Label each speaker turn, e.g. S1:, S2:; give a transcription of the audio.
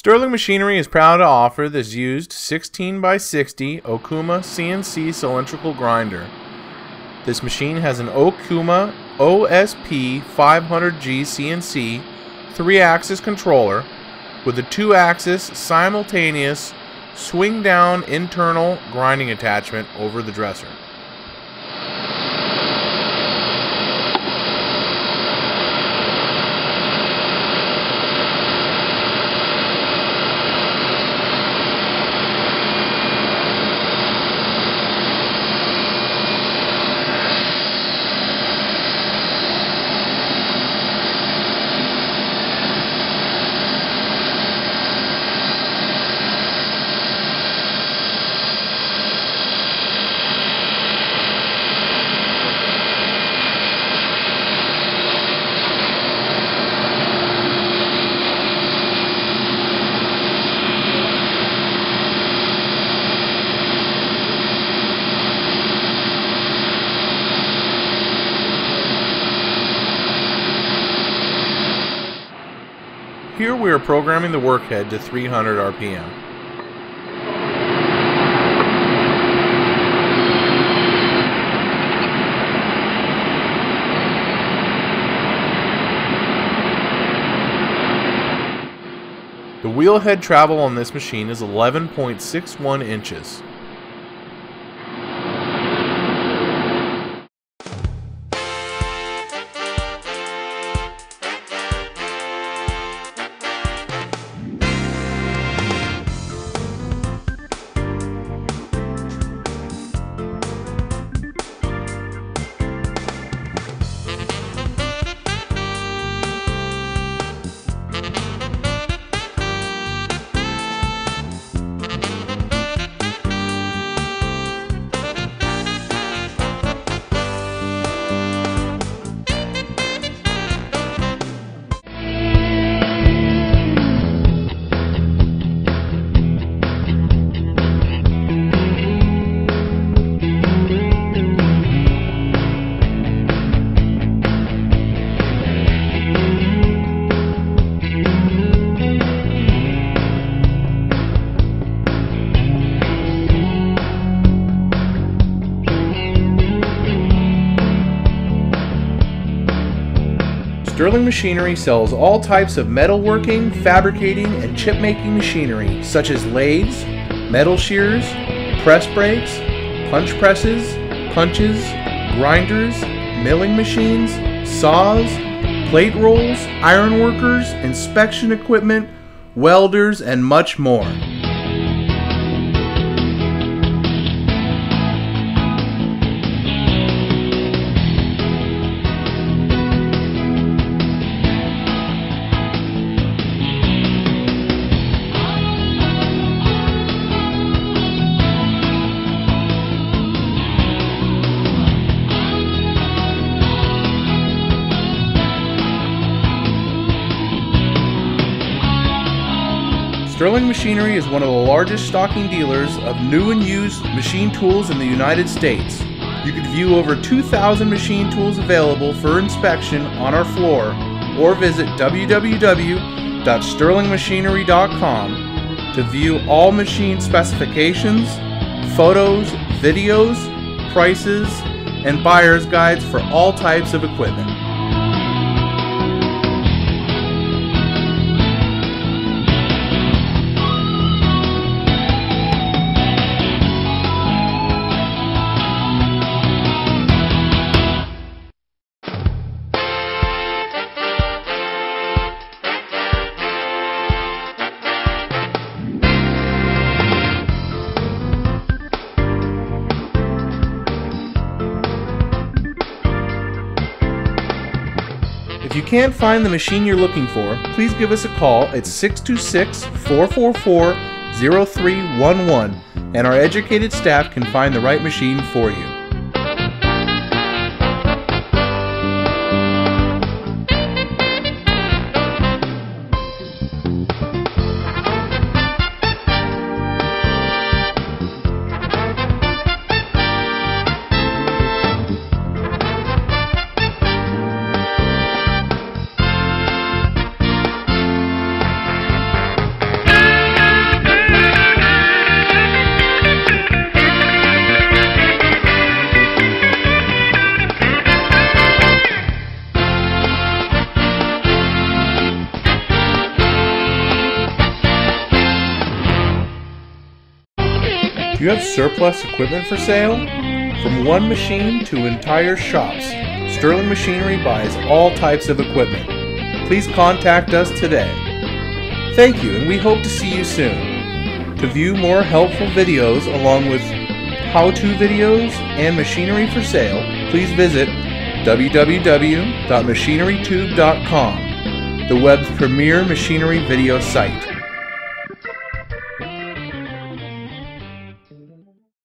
S1: Sterling Machinery is proud to offer this used 16 by 60 Okuma CNC cylindrical grinder. This machine has an Okuma OSP 500G CNC 3-axis controller with a 2-axis simultaneous swing down internal grinding attachment over the dresser. Here we are programming the workhead to 300 RPM. The wheel head travel on this machine is 11.61 inches. Sterling Machinery sells all types of metalworking, fabricating, and chip making machinery such as lathes, metal shears, press brakes, punch presses, punches, grinders, milling machines, saws, plate rolls, ironworkers, inspection equipment, welders, and much more. Sterling Machinery is one of the largest stocking dealers of new and used machine tools in the United States. You can view over 2,000 machine tools available for inspection on our floor or visit www.sterlingmachinery.com to view all machine specifications, photos, videos, prices, and buyer's guides for all types of equipment. If you can't find the machine you're looking for, please give us a call at 626 444 0311 and our educated staff can find the right machine for you. You have surplus equipment for sale? From one machine to entire shops, Sterling Machinery buys all types of equipment. Please contact us today. Thank you, and we hope to see you soon. To view more helpful videos along with how-to videos and machinery for sale, please visit www.machinerytube.com, the web's premier machinery video site.